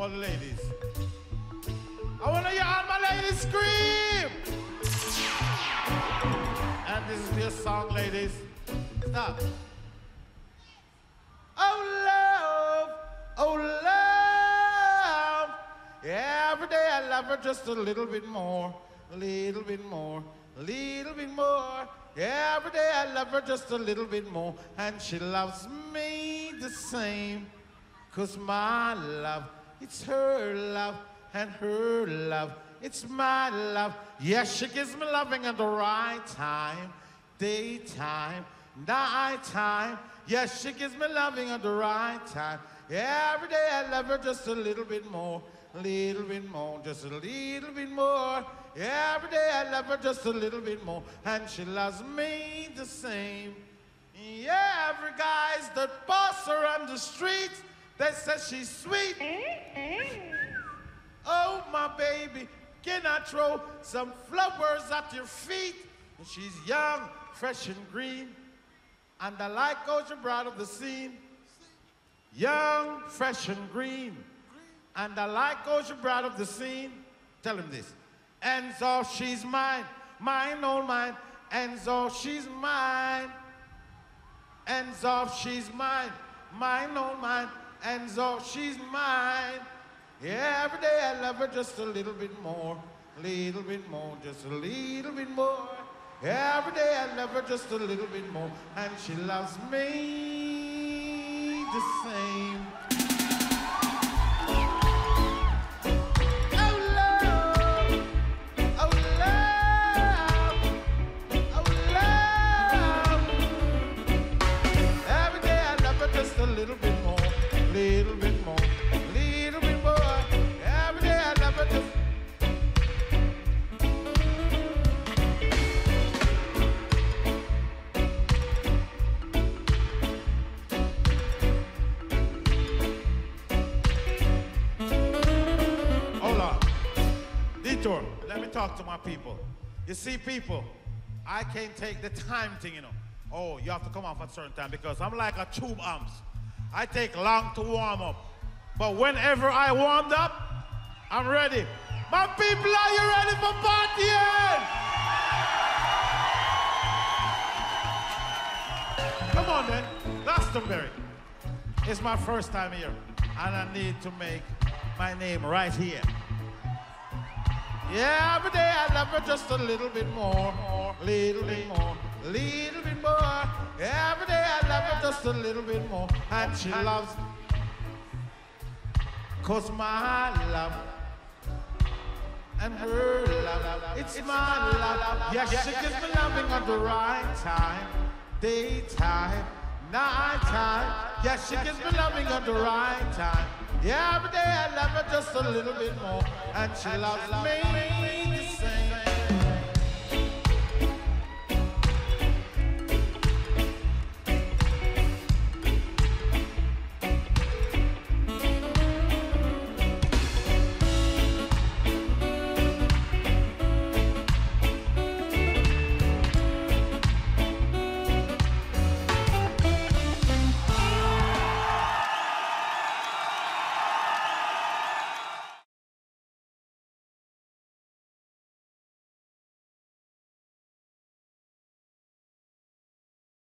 all the ladies. I want to hear all my ladies scream. And this is your song, ladies. Stop. Oh, love, oh, love. Every day I love her just a little bit more, a little bit more, a little bit more. Every day I love her just a little bit more, and she loves me the same. Cause my love, it's her love, and her love, it's my love. Yes, she gives me loving at the right time, daytime, nighttime. Yes, she gives me loving at the right time. Every day I love her just a little bit more, little bit more, just a little bit more. Every day I love her just a little bit more, and she loves me the same. Yeah, every guys that pass her on the street, they say she's sweet. Oh, my baby, can I throw some flowers at your feet? And she's young, fresh and green, and I like Ocean Broad of the scene. Young, fresh and green, and I like Ocean Broad of the scene. Tell him this. And so she's mine, mine, all mine, and so she's mine. And so she's mine, mine, all mine, and so she's mine. Every day I love her just a little bit more, little bit more, just a little bit more. Every day I love her just a little bit more, and she loves me little bit more, little bit more. On. Oh, Detour, let me talk to my people. You see, people, I can't take the time thing, you know. Oh, you have to come off at a certain time because I'm like a tube amps. I take long to warm up. But whenever I warmed up, I'm ready. My people, are you ready for partying? Come on then, Glastonbury. It's my first time here, and I need to make my name right here. Yeah, every day I love her just a little bit more, more, little bit more, little just a little bit more, and she loves. me. Cause my love and her love, it's my love. Yeah, she gives me loving at the right time, daytime, nighttime. Yeah, she gives me loving at the right time. Yeah, every day I love her just a little bit more, and she loves me the same.